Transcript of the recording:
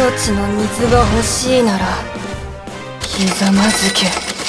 命の水が欲しいならひざまずけ。